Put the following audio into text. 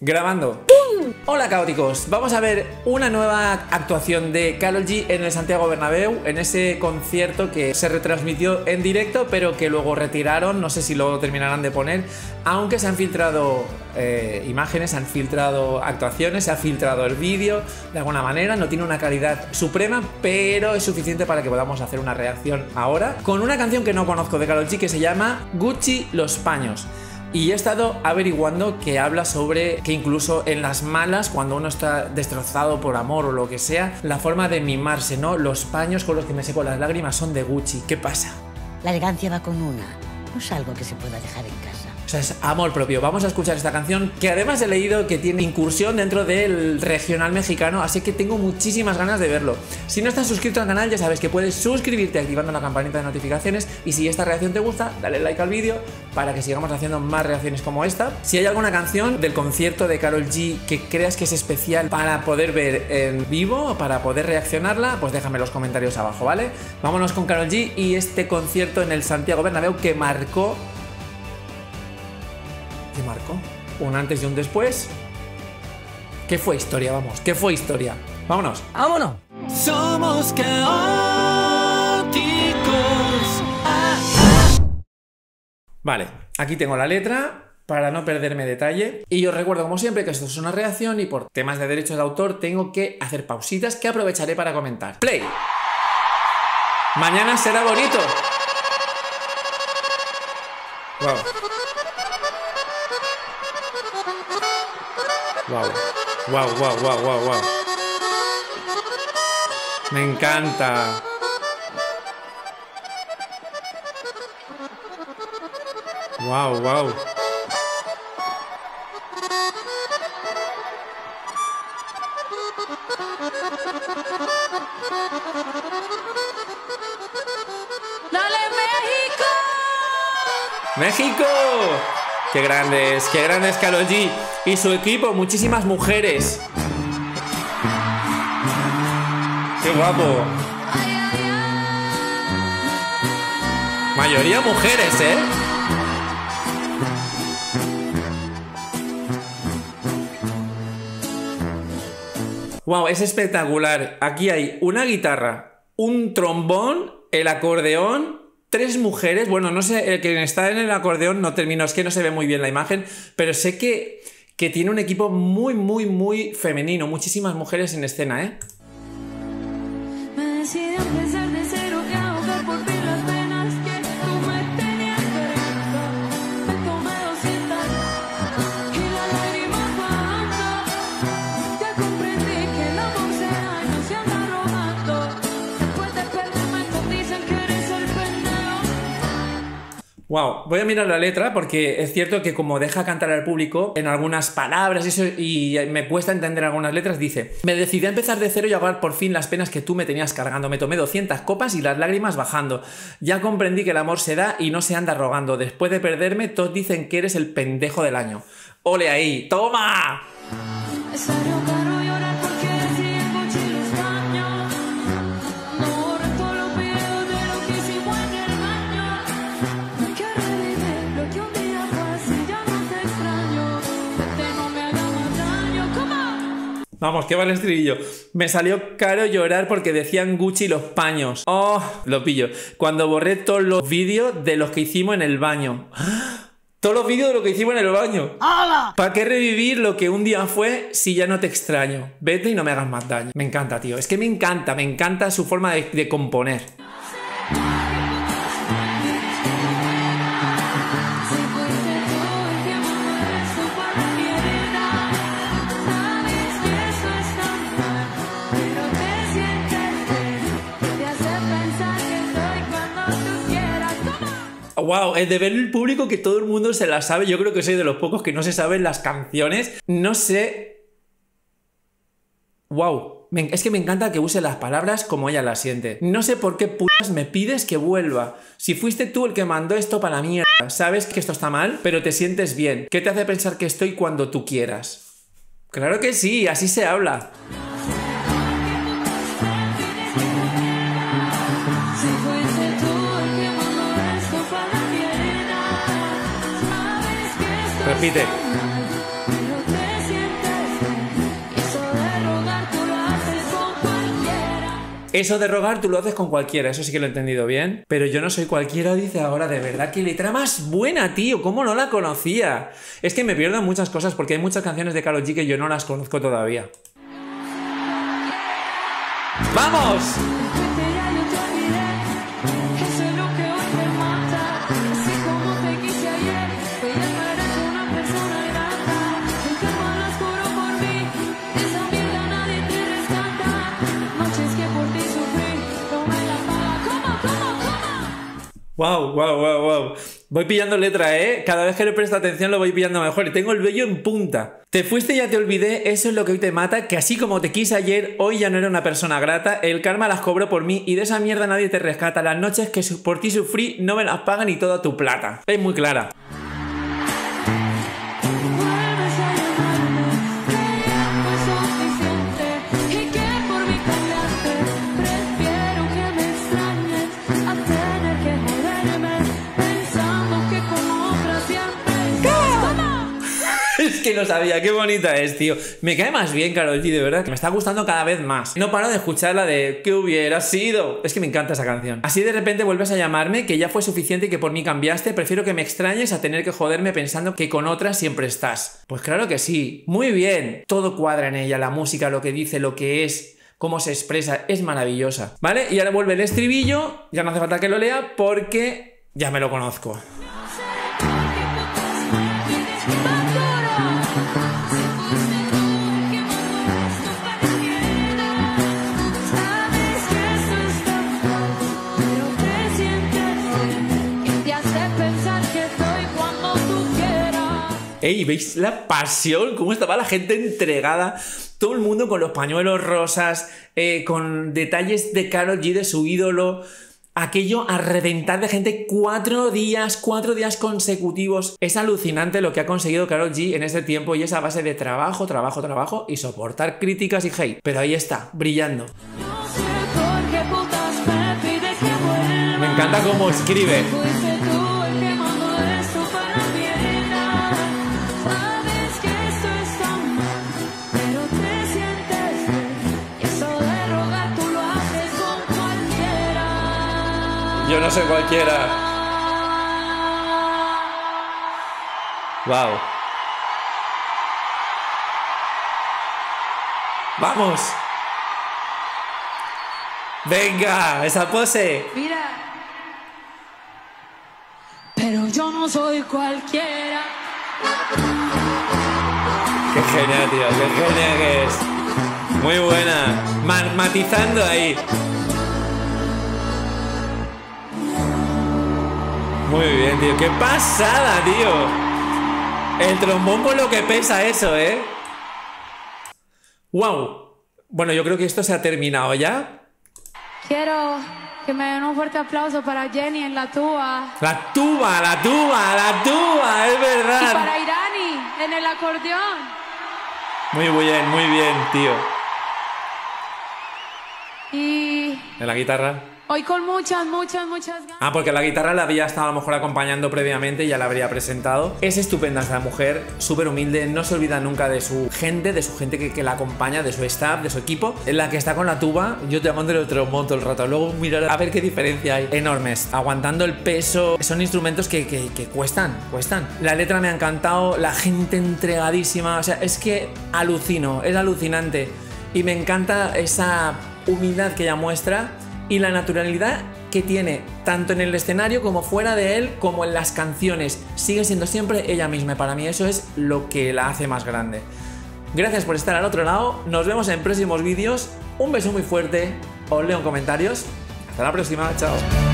Grabando. Hola caóticos, vamos a ver una nueva actuación de Carol G en el Santiago Bernabéu, en ese concierto que se retransmitió en directo, pero que luego retiraron, no sé si lo terminarán de poner, aunque se han filtrado eh, imágenes, se han filtrado actuaciones, se ha filtrado el vídeo, de alguna manera, no tiene una calidad suprema, pero es suficiente para que podamos hacer una reacción ahora, con una canción que no conozco de Carol G que se llama Gucci Los Paños. Y he estado averiguando que habla sobre que incluso en las malas, cuando uno está destrozado por amor o lo que sea, la forma de mimarse, ¿no? Los paños con los que me seco las lágrimas son de Gucci. ¿Qué pasa? La elegancia va con una, no es algo que se pueda dejar en casa. O sea, es amor propio. Vamos a escuchar esta canción que además he leído que tiene incursión dentro del regional mexicano, así que tengo muchísimas ganas de verlo. Si no estás suscrito al canal, ya sabes que puedes suscribirte activando la campanita de notificaciones y si esta reacción te gusta, dale like al vídeo para que sigamos haciendo más reacciones como esta. Si hay alguna canción del concierto de Carol G que creas que es especial para poder ver en vivo, para poder reaccionarla, pues déjame los comentarios abajo, ¿vale? Vámonos con Carol G y este concierto en el Santiago Bernabéu que marcó ¿Qué marcó? Un antes y un después. ¿Qué fue historia? Vamos, ¿qué fue historia? Vámonos. ¡Vámonos! Somos caóticos. Vale, aquí tengo la letra para no perderme detalle. Y os recuerdo, como siempre, que esto es una reacción y por temas de derechos de autor tengo que hacer pausitas que aprovecharé para comentar. Play. Mañana será bonito. Wow. Wow. Wow, wow, wow, wow, wow. Me encanta. Wow, wow. ¡Dale, México! ¡México! ¡Qué grandes! ¡Qué grandes Karol G! Y su equipo, muchísimas mujeres. ¡Qué guapo! Mayoría mujeres, ¿eh? Wow, es espectacular. Aquí hay una guitarra, un trombón, el acordeón, tres mujeres. Bueno, no sé, el que está en el acordeón no termino, es que no se ve muy bien la imagen, pero sé que, que tiene un equipo muy, muy, muy femenino. Muchísimas mujeres en escena, ¿eh? Wow, voy a mirar la letra porque es cierto que como deja cantar al público en algunas palabras y, me cuesta entender algunas letras, dice, me decidí a empezar de cero y ahogar por fin las penas que tú me tenías cargando, me tomé 200 copas y las lágrimas bajando, ya comprendí que el amor se da y no se anda rogando, después de perderme todos dicen que eres el pendejo del año. ¡Ole ahí! ¡Toma! Vamos, que va el estribillo. Me salió caro llorar porque decían Gucci los paños. Oh, lo pillo. Cuando borré todos los vídeos de los que hicimos en el baño. ¡Ah! Todos los vídeos de lo que hicimos en el baño. ¡Hala! ¿Para qué revivir lo que un día fue si ya no te extraño? Vete y no me hagas más daño. Me encanta, tío. Es que me encanta, me encanta su forma de, de componer. Wow, es de ver el público que todo el mundo se la sabe. Yo creo que soy de los pocos que no se saben las canciones. No sé. Wow, es que me encanta que use las palabras como ella las siente. No sé por qué putas me pides que vuelva. Si fuiste tú el que mandó esto para la mierda, sabes que esto está mal, pero te sientes bien. ¿Qué te hace pensar que estoy cuando tú quieras? Claro que sí, así se habla. Eso de rogar tú lo haces con cualquiera, eso sí que lo he entendido bien. Pero yo no soy cualquiera, dice ahora, de verdad, qué letra más buena, tío, ¿cómo no la conocía? Es que me pierdo muchas cosas porque hay muchas canciones de Karol G que yo no las conozco todavía. ¡Vamos! Wow, wow, wow, wow. Voy pillando letra, ¿eh? Cada vez que le presto atención lo voy pillando mejor y tengo el vello en punta. Te fuiste y ya te olvidé, eso es lo que hoy te mata, que así como te quise ayer, hoy ya no era una persona grata, el karma las cobró por mí y de esa mierda nadie te rescata. Las noches que por ti sufrí no me las pagan ni toda tu plata. Es muy clara. Es que no sabía, qué bonita es, tío. Me cae más bien, Karol G, de verdad, que me está gustando cada vez más. No paro de escuchar la de ¿Qué hubiera sido? Es que me encanta esa canción. Así de repente vuelves a llamarme, que ya fue suficiente y que por mí cambiaste. Prefiero que me extrañes a tener que joderme pensando que con otras siempre estás. Pues claro que sí. Muy bien. Todo cuadra en ella, la música, lo que dice, lo que es. Cómo se expresa, es maravillosa. ¿Vale? Y ahora vuelve el estribillo, ya no hace falta que lo lea porque ya me lo conozco. Ey, ¿veis la pasión? ¿Cómo estaba la gente entregada? Todo el mundo con los pañuelos rosas, eh, con detalles de Karol G de su ídolo. Aquello a reventar de gente cuatro días, cuatro días consecutivos. Es alucinante lo que ha conseguido Karol G en este tiempo y esa base de trabajo, trabajo, trabajo y soportar críticas y hate. Pero ahí está, brillando. Me encanta cómo escribe. Soy cualquiera. Wow. Vamos. Venga, esa pose. Mira. Pero yo no soy cualquiera. Qué genial, tío. Qué genial que es. Muy buena. Ma- matizando ahí. Muy bien, tío. Qué pasada, tío. El trombón por lo que pesa eso, ¿eh? Wow. Bueno, yo creo que esto se ha terminado ya. Quiero que me den un fuerte aplauso para Jenny en la tuba. La tuba, la tuba, la tuba, es Y verdad. para Irani en el acordeón. Muy bien, muy bien, tío. Y En la guitarra. Hoy con muchas, muchas, muchas ganas. Ah, porque la guitarra la había estado a lo mejor acompañando previamente y ya la habría presentado. Es estupenda esta mujer, súper humilde, no se olvida nunca de su gente, de su gente que, que la acompaña, de su staff, de su equipo. La que está con la tuba, yo te mando el trombón todo el rato. Luego mirar a ver qué diferencia hay. Enormes, aguantando el peso. Son instrumentos que, que- que cuestan, cuestan. La letra me ha encantado, la gente entregadísima. O sea, es que alucino, es alucinante. Y me encanta esa humildad que ella muestra y la naturalidad que tiene tanto en el escenario como fuera de él, como en las canciones. Sigue siendo siempre ella misma. y Para mí eso es lo que la hace más grande. Gracias por estar al otro lado. Nos vemos en próximos vídeos. Un beso muy fuerte. Os leo en comentarios. Hasta la próxima. Chao.